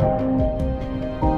Música